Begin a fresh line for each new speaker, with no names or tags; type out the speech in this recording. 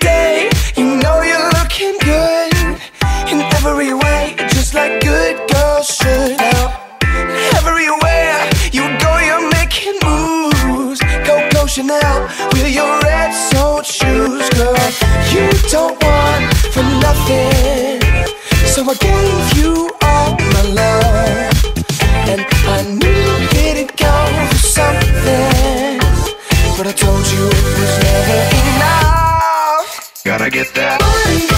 day. You know you're looking good in every way, just like good girls should. Now, everywhere you go, you're making moves. Coco Chanel with your red soled shoes, girl. You don't want for nothing, so I gave you all my love, and I knew it'd go for something, but I told you it was never.
Gotta get that.